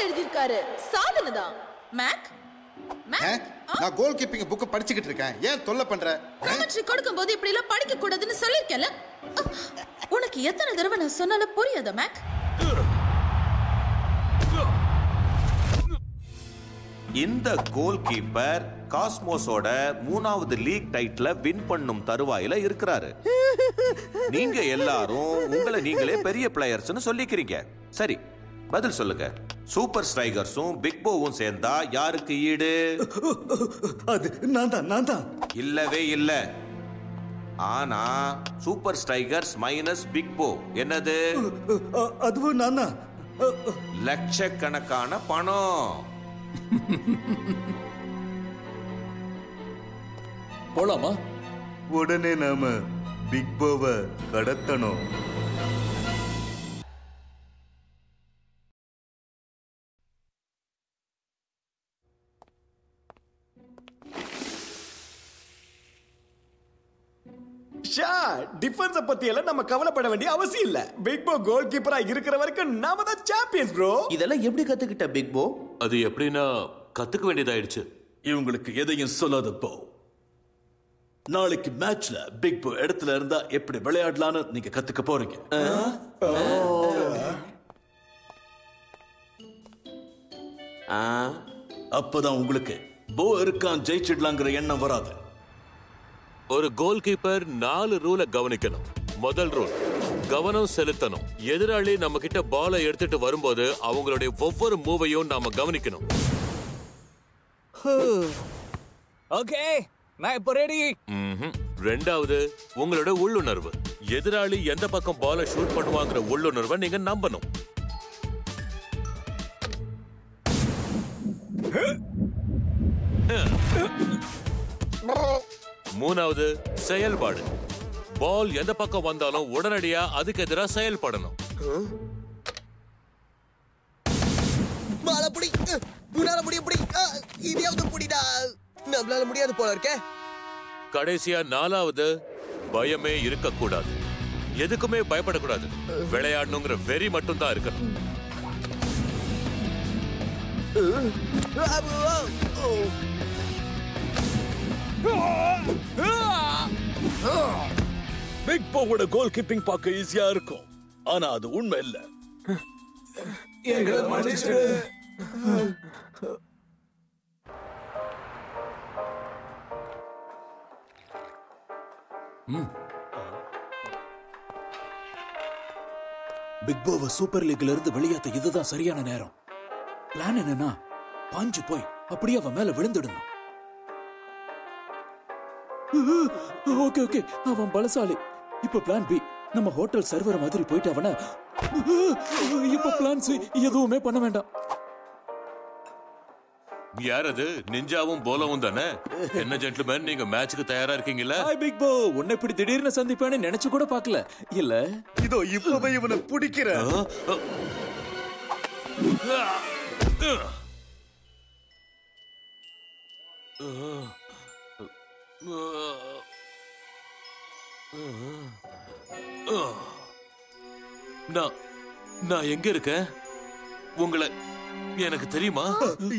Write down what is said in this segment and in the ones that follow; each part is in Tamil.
புக் எழுதியிருக்காரு. சாதனை தான். மேக் நான் கோல் கீப்பிங் புக்கை படிச்சுக்கிட்டு இருக்கேன். ஏன் தொல்லை பண்ற? கமெண்ட்ரி கொடுக்கும்போது இப்படி எல்லாம் படிக்க கூடாதுன்னு சொல்லிருக்கேன்ல அஹ், உனக்கு எத்தனை தடவை நான் சொன்னாலும் புரியாதா மேக் இந்த கோல் கீப்பர் காஸ்மோஸோட மூணாவது லீக் டைட்டில வின் பண்ணும் தருவாயில இருக்கிறாரு. நீங்க எல்லாரும் உங்களை நீங்களே பெரிய பிளேயர்ஸ்னு சொல்லிக்கிறீங்க. சரி பதில் சொல்லுங்க. சூப்பர் ஸ்ட்ரைகர்ஸும் பிக் போவும் சேர்ந்தா யாருக்கு ஈடு? அது நான் தான் நான் தான். இல்லவே இல்ல. ஆனா சூப்பர் ஸ்ட்ரைகர்ஸ் மைனஸ் பிக் போ. என்னது? அதுவும் நான் தான். லட்சக்கணக்கான பணம். போலாமா? உடனே நாம பிக் போவை கடத்தணும். டிஃபென்ஸ பத்தி எல்லாம் நம்ம கவலைப்பட வேண்டிய அவசியம் இல்ல. பிக் போ கோல் கீப்பரா இருக்கிற வரைக்கும் நாம தான் சாம்பியன்ஸ் ப்ரோ இதெல்லாம் எப்படி கத்துக்கிட்ட பிக் போ அது எப்படின்னா கத்துக்க வேண்டியதாயிடுச்சு. இவங்களுக்கு எதையும் சொல்லாத போ நாளைக்கு மேட்ச்ல பிக் போ இடத்துல இருந்தா எப்படி விளையாடலாம்னு நீங்க கத்துக்க போறீங்க. ஆ, அப்பதான் உங்களுக்கு போ இருக்கான் ஜெயிச்சிடலாங்கிற எண்ணம் வராது. ஒரு கோல் கீப்பர் நாலு ரூலை கவனிக்கணும். முதல் ரூல் கவனம் செலுத்தணும். எதிராளி நம்ம கிட்ட பாலை எடுத்துட்டு வரும்போது அவங்களுடைய ஒவ்வொரு மூவையும் நாம கவனிக்கணும். ஓகே நான் இப்போ ரெடி. ரெண்டாவது உங்களோட உள்ளுணர்வு. எதிராளி எந்த பக்கம் பாலை ஷூட் பண்ணுவாங்கிற உள்ளுணர்வை நீங்க நம்பணும். மூணாவது செயல்பாடு. பால் எந்த பக்கம் வந்தாலும் உடனடியா அதுக்கு எதிரா செயல்படணும். புடி உன்னால முடிய புடி இதையாவது புடிடா. நம்மளால முடியாது போல இருக்கே. கடைசியா நாலாவது பயமே இருக்கக்கூடாது. எதுக்குமே பயப்படக்கூடாது. விளையாடணுங்கிற வெறி மட்டும் தான் இருக்கணும் பிக் போவோட கோல் கீப்பிங் பார்க்க ஈஸியா இருக்கும். ஆனா அது உண்மை இல்ல. பிக் போவை சூப்பர் லீக்ல இருந்து வெளியேத்த இதுதான் சரியான நேரம். பிளான் என்னன்னா பாஞ்சு போய் அப்படியே அவன் மேல விழுந்துடணும். Okay okay. அவன் பலசாலி. இப்ப பிளான் பி நம்ம ஹோட்டல் சர்வர் மாதிரி போயிட்டு அவன இப்ப பிளான் சி எதுவுமே பண்ண வேண்டாம். யார் அது? நிஞ்சாவும் போலவும் தானே? என்ன ஜென்டில்மேன் நீங்க மேட்சுக்கு தயாரா இருக்கீங்களா ஹாய் பிக் போ உன்னை இப்படி திடீர்னு சந்திப்பேன்னு நினைச்சு கூட பார்க்கல. இல்ல? இதோ இப்பவே இவனை பிடிக்கிறேன். நான் நான் எங்க இருக்கேன்? உங்களை எனக்கு தெரியுமா?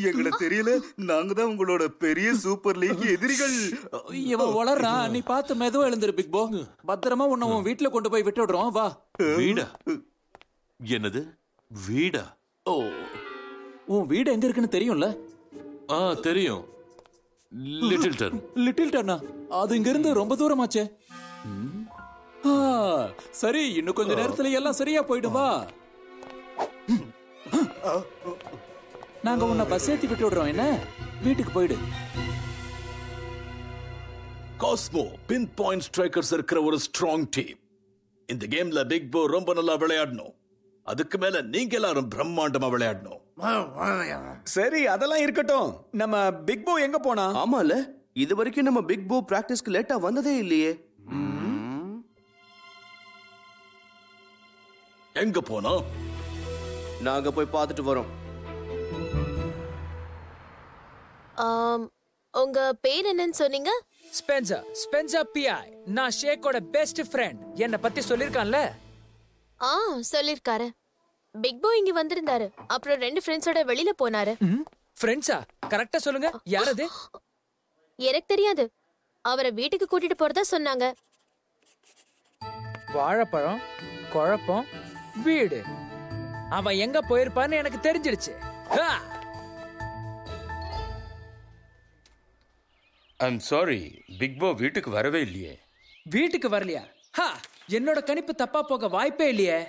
எங்களை தெரியல. நாங்க தான் உங்களோட பெரிய சூப்பர் லீக் எதிரிகள். இவன் வளர்றான் நீ பார்த்து மெதுவா எழுந்துரு பிக் போ. பத்திரமா உன்னை உன் வீட்டுல கொண்டு போய் விட்டு விடுறோம் வா. வீடா? என்னது? வீடா? ஓ. உன் வீடு எங்க இருக்குன்னு தெரியும்ல? ஆ தெரியும். லிட்டில் டன் லிட்டில் டன்னா அது இங்க இருந்து ரொம்ப தூரமாச்சே. சரி இன்னும் கொஞ்ச நேரத்துல எல்லாம் சரியா போயிடும் வா. நாங்க உன்னை பஸ் ஏத்தி விட்டு விடுறோம் என்ன? வீட்டுக்கு போயிடு. காஸ்மோ பின் பாயிண்ட் ஸ்ட்ரைக்கர்ஸ் இருக்கிற ஒரு ஸ்ட்ராங் டீம் இந்த கேம்ல பிக் போ ரொம்ப நல்லா விளையாடணும். அதுக்கு மேல நீங்க எல்லாரும் பிரம்மாண்டமா விளையாடணும். சரி அதெல்லாம் இருக்கட்டும். நம்ம பிக் போ எங்க போனா? ஆமால. இது வரைக்கும் நம்ம பிக் போ பிராக்டிஸ்க்கு லேட்டா வந்ததே இல்லையே. எங்க போனோம் நாங்க போய் பார்த்துட்டு வரோம். உங்க பேர் என்னன்னு சொன்னீங்க? ஸ்பென்சர் ஸ்பென்சர் பிஐ நான் ஷேக்கோட பெஸ்ட் ஃப்ரெண்ட் என்ன பத்தி சொல்லிருக்கான்ல? ஆ சொல்லிருக்காரு. பிக் போ இங்க வந்திருந்தாரு. அப்புறம் ரெண்டு ஃப்ரெண்ட்ஸோட வெளியில போனாரு. ஃப்ரெண்ட்ஸா கரெக்டா சொல்லுங்க. யார் அது? எனக்கு தெரியாது. அவரை வீட்டுக்கு கூட்டிட்டு போறதா சொன்னாங்க. வாழைப்பழம் குழப்பம் வீடு. அவன் எங்க போயிருப்பான்னு எனக்கு தெரிஞ்சிடுச்சு! ஐம் சாரி பிக் போ வீட்டுக்கு வரவே இல்லையே. வீட்டுக்கு வரலையா? ஹா! என்னோட கணிப்பு தப்பா போக வாய்ப்பே இல்லையே.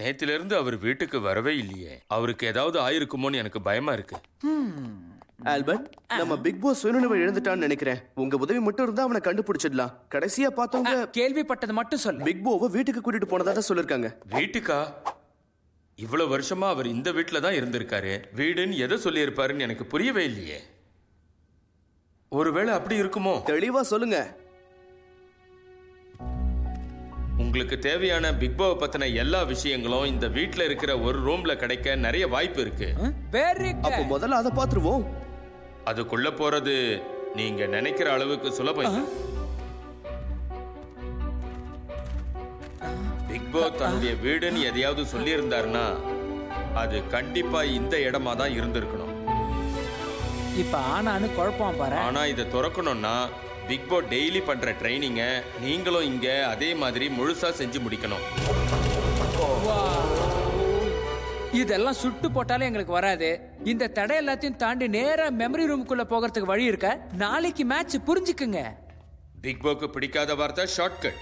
நேத்தில இருந்து அவர் வீட்டுக்கு வரவே இல்லையே. அவருக்கு ஏதாவது ஆயிருக்குமோன்னு எனக்கு பயமா இருக்கு. ஆல்பர்ட் நம்ம பிக் பாஸ் சுயநினைவை இழந்துட்டான்னு நினைக்கிறேன். உங்க உதவி மட்டும் இருந்தா அவனை கண்டுபிடிச்சிடலாம். கடைசியா பார்த்தவங்க கேள்விப்பட்டது மட்டும் சொல்லு. பிக் போவை வீட்டுக்கு கூட்டிட்டு போனதா தான் சொல்லிருக்காங்க. வீட்டுக்கா? இவ்வளவு வருஷமா அவர் இந்த வீட்ல தான் இருந்திருக்காரு. வீடுன்னு எதை சொல்லியிருப்பாருன்னு எனக்கு புரியவே இல்லையே. ஒருவேளை அப்படி இருக்குமோ? தெளிவா சொல்லுங்க. உங்களுக்கு தேவையான பிக் பாவை பத்தின எல்லா விஷயங்களும் இந்த வீட்ல இருக்கிற ஒரு ரூம்ல கிடைக்க நிறைய வாய்ப்பு இருக்கு. வெரி அப்போ முதல்ல அதை பாத்துருவோம் அதுக்குள்ள போறது நீங்க நினைக்கிற அளவுக்கு சுலபம் இல்ல. பிக் போ தன்னுடைய வீடுன்னு எதையாவது சொல்லியிருந்தாருன்னா அது கண்டிப்பா இந்த இடமா தான் இருந்திருக்கணும். இப்ப ஆனான்னு குழப்பம் பாரு. ஆனா இதை திறக்கணும்னா பிக் போ டெய்லி பண்ற ட்ரைனிங்க நீங்களும் இங்க அதே மாதிரி முழுசா செஞ்சு முடிக்கணும். இதெல்லாம் சுட்டு போட்டாலும் எங்களுக்கு வராது. இந்த தடை எல்லாத்தையும் தாண்டி நேரா மெமரி ரூமுக்குள்ள போகிறதுக்கு வழி இருக்க? நாளைக்கு மேட்ச் புரிஞ்சுக்குங்க. பிக் போக்கு பிடிக்காத வார்த்தை ஷார்ட்கட்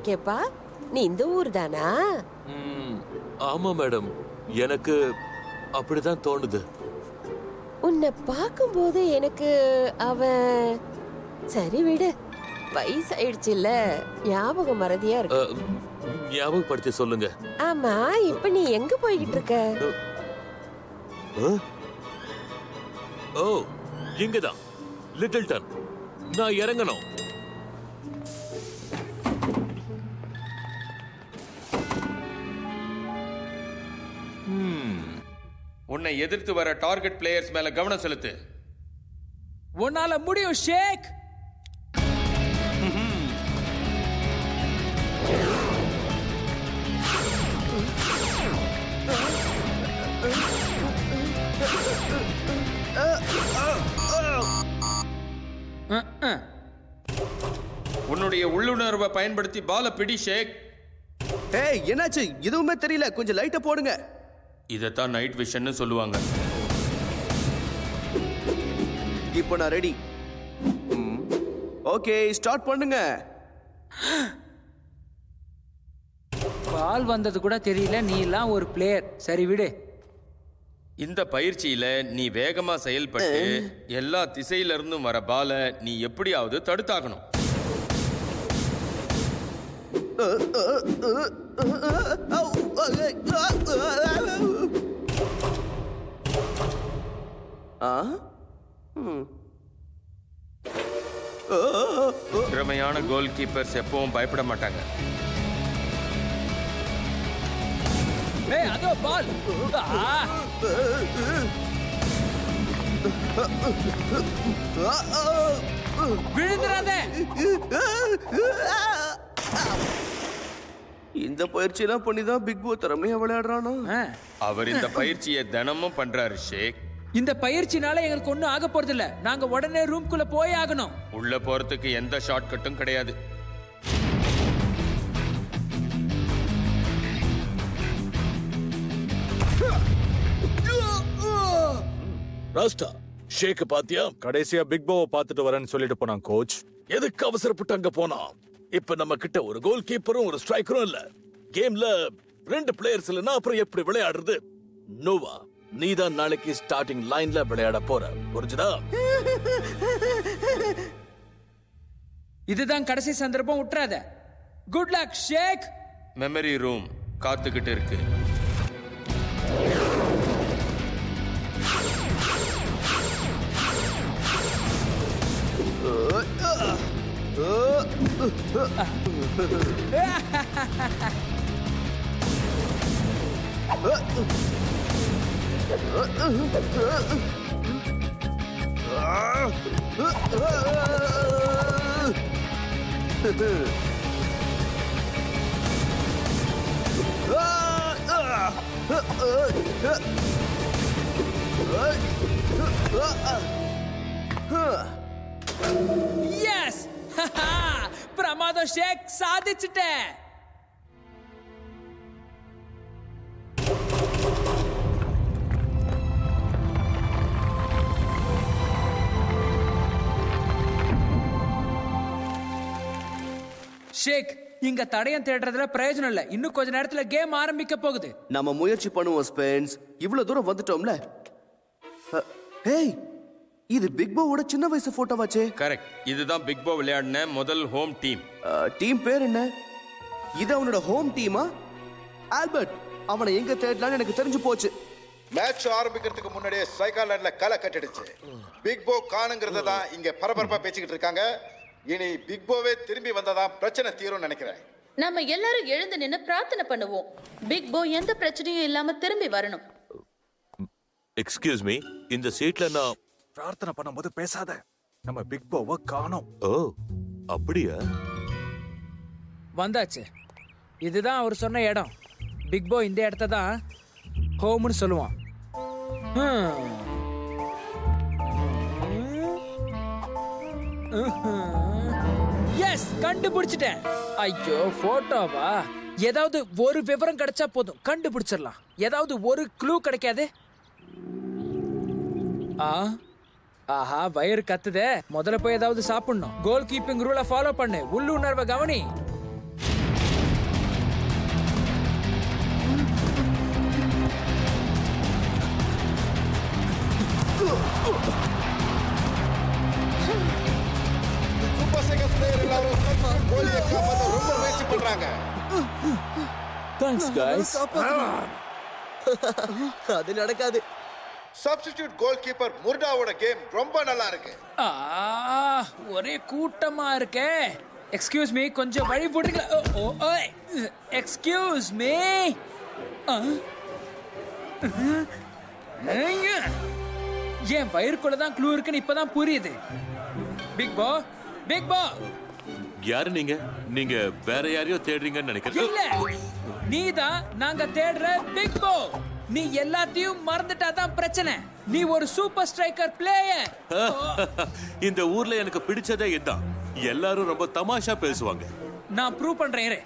இருக்கேப்பா நீ இந்த ஊர் தானா ஆமா மேடம். எனக்கு அப்படிதான் தோணுது. உன்னை பார்க்கும்போது எனக்கு அவன் சரி விடு. வயசாயிடுச்சுல்ல. ஞாபகம் மறதியா இருக்கு. ஞாபகப்படுத்தி சொல்லுங்க. ஆமா இப்ப நீ எங்க போய்கிட்டு இருக்க? ஓ இங்கதான். லிட்டில் டன் நான் இறங்கணும். உன்னை எதிர்த்து வர டார்கெட் பிளேயர்ஸ் மேல கவனம் செலுத்து. உன்னால முடியும் ஷேக்! உன்னுடைய உள்ளுணர்வை பயன்படுத்தி பால பிடி ஷேக். ஏய் என்னாச்சு? எதுவுமே தெரியல. கொஞ்சம் லைட்டை போடுங்க. இதைத்தான் நைட் விஷன்னு சொல்லுவாங்க இப்போ நான் ரெடி ஓகே ஸ்டார்ட் பண்ணுங்க பால் வந்தது கூட தெரியல நீ எல்லாம் ஒரு பிளேயர் சரி விடு இந்த பயிற்சியில நீ வேகமா செயல்பட்டு எல்லா திசையில இருந்தும் வர பால நீ எப்படியாவது தடுத்தாகணும் திறமையான கோல் கீப்பர்ஸ் எப்பவும் பயப்பட மாட்டாங்க. ஏய் அதோ பால். ஆ! விழுந்துடாத இந்த பயிற்சியெல்லாம் பண்ணி தான் பிக் போ திறமையா விளையாடுறானா? அவர் இந்த பயிற்சியை தினமும் பண்றாரு ஷேக். இந்த பயிற்சினால எங்களுக்கு ஒண்ணும் ஆக போறது இல்ல நாங்க உடனே ரூம்குள்ள போய் ஆகணும். உள்ள போறதுக்கு எந்த ஷார்ட்கட்டும் கிடையாது. ராஸ்டா ஷேக் பாத்தியா? கடைசியா பிக் போவை பார்த்துட்டு வரேன்னு சொல்லிட்டு போனான் கோச் எதுக்கு அவசரப்பட்டு அங்க போனான்? இப்ப நம்ம கிட்ட ஒரு கோல் கீப்பரும் ஒரு ஸ்ட்ரைக்கரும் இல்ல. கேம்ல ரெண்டு பிளேயர்ஸ் இல்லைன்னா அப்புறம் எப்படி விளையாடுறது? நோவா நீ தான் நாளைக்கு ஸ்டார்டிங் லைன்ல விளையாட போற. புரிஞ்சுதா? இதுதான் கடைசி சந்தர்ப்பம் விட்டுறாத good luck Sheikh memory room காத்துக்கிட்டு இருக்கு. எஸ் பிரமாதம் ஷேக் சாதிச்சிட்டேன் ஷேக் இங்க தடயம் தேடுறதுல பிரயோஜனம் இல்ல. இன்னும் கொஞ்ச நேரத்துல கேம் ஆரம்பிக்க போகுது. நம்ம முயற்சி பண்ணுவோம் ஸ்பென்ஸ் இவ்வளவு தூரம் வந்துட்டோம்ல. அ, ஏய் இது பிக் போவோட சின்ன வயசு போட்டோவாச்சே கரெக்ட் இதுதான் பிக் போ விளையாடின முதல் ஹோம் டீம் டீம் பேர் என்ன? இது அவனோட ஹோம் டீமா ஆல்பர்ட் அவனை எங்க தேடலாம்னு எனக்கு தெரிஞ்சு போச்சு. மேட்ச் ஆரம்பிக்கிறதுக்கு முன்னாடியே சைக்காலேண்ட்ல களை கட்டிடுச்சு. பிக் போ காணுங்கிறத தான் இங்க பரபரப்பா பேசிக்கிட்டு இருக்காங்க. இனி பிக் போவே திரும்பி வந்ததா பிரச்சனை தீரும்னு நினைக்கிறேன். நம்ம எல்லாரும் எழுந்து நின்னு பிரார்த்தனை பண்ணுவோம். பிக் போ எந்த பிரச்சனையும் இல்லாம திரும்பி வரணும். எக்ஸ்கியூஸ் மீ இந்த சீட்ல நான் பிரார்த்தனை பண்ணும்போது பேசாத. நம்ம பிக் போவை காணோம். ஓ அப்படியா? வந்தாச்சு. இதுதான் அவர் சொன்ன இடம். பிக் போ இந்த இடத்த தான் ஹோம்னு சொல்லுவான். எஸ் கண்டுபிடிச்சிட்டேன். ஐயோ போட்டோவா ஏதாவது ஒரு விவரம் கிடைச்சா போதும். கண்டுபிடிச்சிடலாம். ஏதாவது ஒரு க்ளூ கிடைக்காது? ஆ? ஆஹா வயிறு கத்துதே. முதல்ல போய் ஏதாவது சாப்பிடணும். கோல் கீப்பிங் ரூலை ஃபாலோ பண்ணு. உள்ளுணர்வை கவனி. கோலியை காப்பாத்த ரொம்ப முயற்சி பண்றாங்க தேங்க்ஸ் கைஸ் அது நடக்காது. சப்ஸ்டிடியூட் கோல் கீப்பர் முர்டாவோட கேம் ரொம்ப நல்லா இருக்கு. ஆ ஒரே கூட்டமா இருக்கே. எக்ஸ்கியூஸ் மீ கொஞ்சம் வழி போட்டுங்களா எக்ஸ்கியூஸ் மீ என் வயிறுக்குள்ள தான் க்ளூ இருக்குன்னு இப்பதான் புரியுது. பிக் போ பிக் போ யாரு நீங்க? நீங்க வேற யாரையோ தேடுறீங்கன்னு நினைக்கிறேன். இல்ல நீதான் நாங்க தேடுற பிக் போ நீ எல்லாத்தையும் மறந்துட்டா தான் பிரச்சனை. நீ ஒரு சூப்பர் ஸ்ட்ரைக்கர் பிளேயர் இந்த ஊர்ல எனக்கு பிடிச்சதே இதுதான் எல்லாரும் ரொம்ப தமாஷா பேசுவாங்க. நான் ப்ரூவ் பண்றேன்.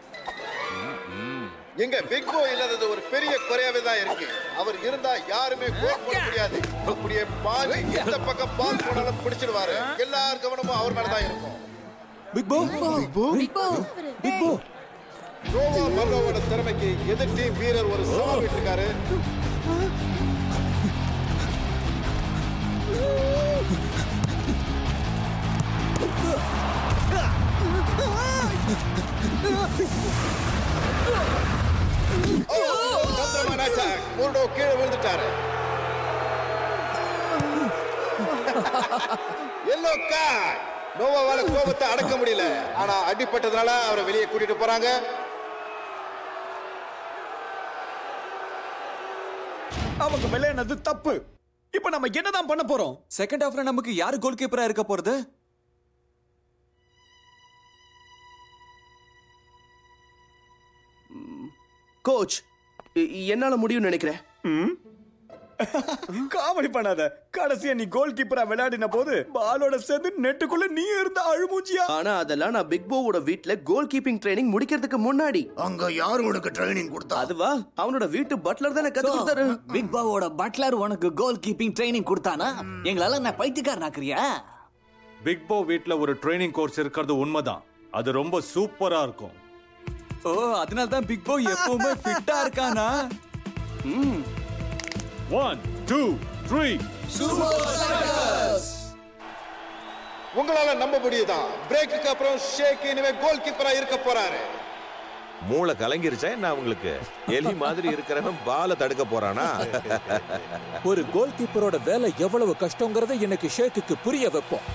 எங்க பிக் போ இல்லாதது ஒரு பெரிய குறையாவே தான் இருக்கு. அவர் இருந்தா யாருமே கோல் போட முடியாது. அப்படியே பால் எந்த பக்கம் பால் போனாலும் பிடிச்சிடுவாரு. எல்லார் கவனமும் அவர் மேல தான் இருக்கும். பிக் போ பிக் போ பிக் போ பிக் போ ரோவா மர்ரோவோட திறமைக்கு எதிர் டீம் வீரர் ஒரு சவால் விட்டுருக்காரு. முருடோ கீழே விழுந்துட்டாரு. எல்லோ கார்டு நோவாவால கோபத்தை அடக்க முடியல. ஆனா அடிப்பட்டதுனால அவரை வெளியே கூட்டிட்டு போறாங்க. அவங்க விளையாடுனது தப்பு? இப்போ நம்ம என்னதான் பண்ண போறோம்? செகண்ட் ஹாஃப்ல நமக்கு யாரு கோல் கீப்பரா இருக்க போறது? கோச் என்னால முடியும்னு நினைக்கிறேன். காமெடி பண்ணாத. கடைசியா நீ கோல் கீப்பரா விளையாடின போது பாலோட சேர்ந்து நெட்டுக்குள்ள நீ இருந்த அழுமூச்சியா? ஆனா அதெல்லாம் நான் பிக் போவோட வீட்ல கோல் கீப்பிங் ட்ரைனிங் முடிக்கிறதுக்கு முன்னாடி. அங்க யாரு உனக்கு ட்ரைனிங் கொடுத்தா? அதுவா? அவனோட வீட்டு பட்லர் தானே கத்து கொடுத்தாரு. பிக் பாவோட பட்லர் உனக்கு கோல் கீப்பிங் ட்ரைனிங் கொடுத்தானா? எங்களால நான் பைத்தியக்காரனாக்குறியா பிக் போ வீட்ல ஒரு ட்ரைனிங் கோர்ஸ் இருக்கிறது உண்மைதான். அது ரொம்ப சூப்பரா இருக்கும். ஓ அதனால தான் பிக் போ எப்பவுமே ஃபிட்டா இருக்கானா? ஒன் டூ த்ரீ உங்களால நம்ப முடியுதா பிரேக்குக்கு அப்புறம் ஷேக் இனிமே கோல் கீப்பரா இருக்க போறாரு. மூளை கலங்கிருச்சா என்ன அவங்களுக்கு எலி மாதிரி இருக்கிறவன் பாலை தடுக்க போறானா? ஒரு கோல் கீப்பரோட வேலை எவ்வளவு கஷ்டங்கிறத இன்னைக்கு ஷேக்குக்கு புரிய வைப்போம்.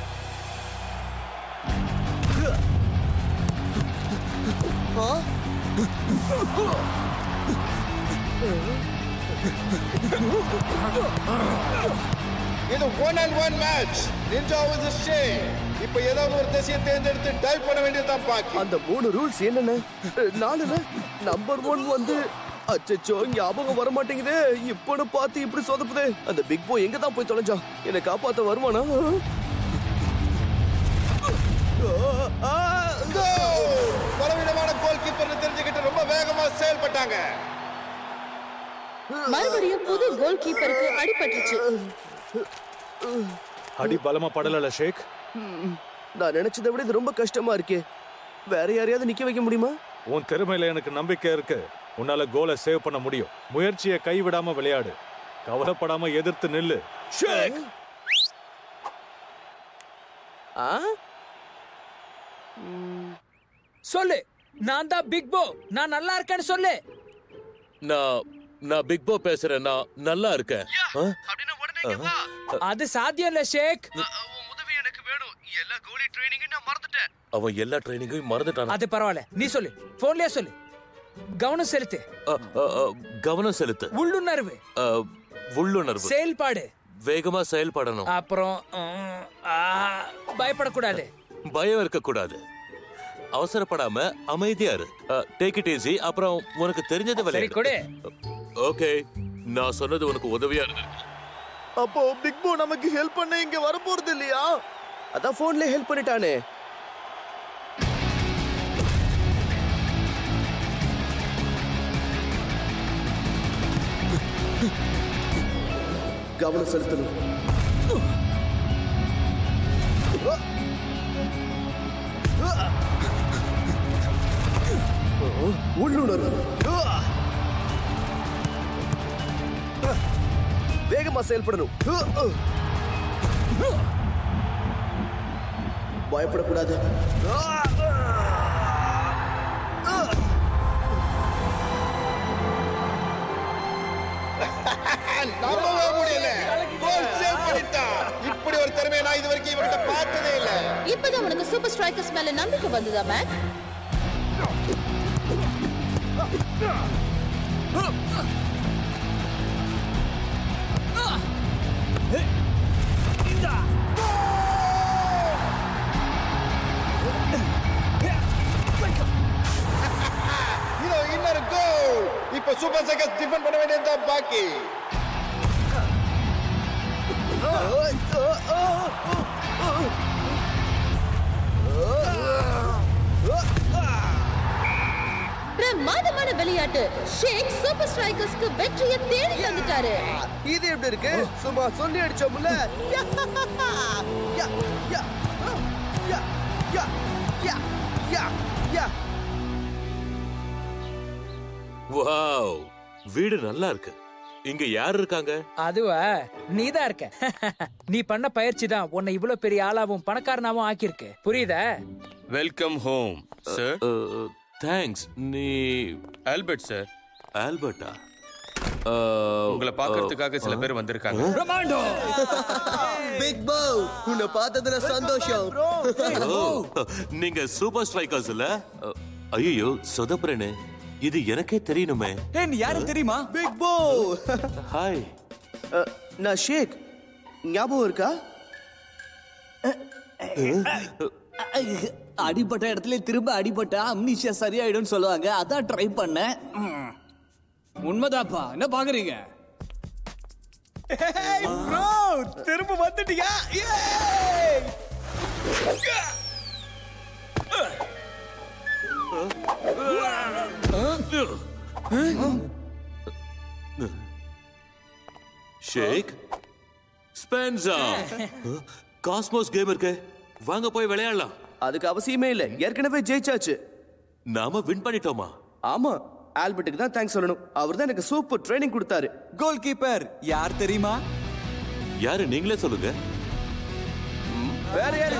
இது one and one match ninja versus Shay இப்ப ஏதாவது ஒரு திசையை தேர்ந்தெடுத்து டைப் பண்ண வேண்டியதுதான் பாக்கி. அந்த மூணு ரூல்ஸ் என்னென்ன? நாலுல? நம்பர் ஒன் வந்து அச்சச்சோ ஞாபகம் வர மாட்டேங்குதே இப்பன்னு பார்த்து இப்படி சொதப்புதே. அந்த பிக் பாய் எங்க தான் போய் தொலைஞ்சான்? என்னை காப்பாத்த வருவானா? பலவிதமான கோல் கீப்பர் தெரிஞ்சுக்கிட்டு ரொம்ப வேகமா செயல்பட்டாங்க. மறுபடியும் புது கோல் கீப்பருக்கு அடிபட்டுச்சு. அடி பலமா படலல ஷேக்? நான் நினைச்சதை விட இது ரொம்ப கஷ்டமா இருக்கே. வேற யாரையாவது நிக்க வைக்க முடியுமா? உன் திறமையில எனக்கு நம்பிக்கை இருக்கு. உன்னால கோலை சேவ் பண்ண முடியும். முயற்சியை கைவிடாம விளையாடு. கவலைப்படாம எதிர்த்து நில்லு. ஷேக்! ஆ? சொல்லு. நான் தான் பிக் போ நான் நல்லா இருக்கேன்னு சொல்லு. நான் நான் பிக் போ பேசுறேன் நான் நல்லா இருக்கேன்? அது சாத்தியம் இல்ல ஷேக். அவன் எல்லா ட்ரைனிங்கையும் மறந்துட்டான்? அது பரவாயில்ல. நீ சொல்லு. போன்லயே சொல்லு. கவனம் செலுத்து. கவனம் செலுத்து. உள்ளுணர்வு. உள்ளுணர்வு. செயல்பாடு. வேகமா செயல்படணும். அப்புறம் பயப்படக்கூடாது. பயம் இருக்கக்கூடாது. அவசரப்படாம அமைதியா இரு. டேக் இட் ஈஸி அப்புறம் உனக்கு தெரிஞ்சதை விளையாடு. ஓகே நான் சொன்னது உனக்கு உதவியா இருக்கு அப்போ பிக் போ நமக்கு ஹெல்ப் பண்ண இங்க வர போறது இல்லையா? அதான் போன்ல ஹெல்ப் பண்ணிட்டானே. கவனம் செலுத்தணும். உள்ளுணர்வு. வேகமா செயல்படணும். பயப்படக்கூடாது. நம்பவே முடியல. இப்படி ஒரு திறமையை நான் இது வரைக்கும் இவர்கிட்ட பார்த்ததே இல்ல. இப்பதான் உனக்கு சூப்பர் ஸ்ட்ரைக்கர்ஸ் மேல நம்பிக்கை வந்ததா மேக் சூப்பர் சைக்கஸ் டிஃபன் பண்ண வேண்டியதுதான் பாக்கி பிரமாதமான விளையாட்டு. ஷேக் சூப்பர் ஸ்ட்ரைக்கர்ஸ்க்கு வெற்றியை தேடி தந்துட்டாரு. இது எப்படி இருக்கு? சும்மா சொல்லி அடிச்சோம்ல? யா, யா, யா, யா, யா, யா, யா. வாவ். வீடு நல்லா இருக்கு. இங்க யார் இருக்காங்க? அதுவா? நீதான் இருக்க. நீ பண்ண பயிற்சி தான் உன்னை இவ்வளவு பெரிய ஆளாவும் பணக்காரனாவும் ஆக்கியிருக்கு. புரியுதா? வெல்கம் ஹோம் சார் தேங்க்ஸ் நீ ஆல்பர்ட் சார் ஆல்பர்ட்டா உங்களை பார்க்கறதுக்காக சில பேர் வந்திருக்காங்க. பிக் போ உன்னை பார்த்ததுல சந்தோஷம். ஓ, நீங்க சூப்பர் ஸ்ட்ரைக்கர்ஸ் இல்ல? ஐயோ சொதப்புறேனே. இது எனக்கே தெரியணுமே. நீ யாரு தெரியுமா? பிக் போ. ஹாய் நான் ஷேக். ஞாபகம் இருக்கா? அடிபட்ட இடத்துல திரும்ப அடிபட்டா அம்னிஷியா சரியாயிடும்னு சொல்லுவாங்க. அதான் ட்ரை பண்ணேன். ம். உண்மைதாப்பா. என்ன பாக்குறீங்க? ப்ரோ திரும்ப வந்துட்டியா? ஷேக்? ஸ்பென்சா? காஸ்மோஸ் கேம் இருக்கு வாங்க போய் விளையாடலாம். அதுக்கு அவசியமே இல்ல. ஏற்கனவே ஜெயிச்சாச்சு. நாம வின் பண்ணிட்டோமா? ஆமா. ஆல்பர்ட்டுக்கு தான் தேங்க்ஸ் சொல்லணும். அவர் தான் எனக்கு சூப்பர் ட்ரைனிங் கொடுத்தாரு. கோல் கீப்பர் யார் தெரியுமா? யாரு நீங்களே சொல்லுங்க. வேற யாரு?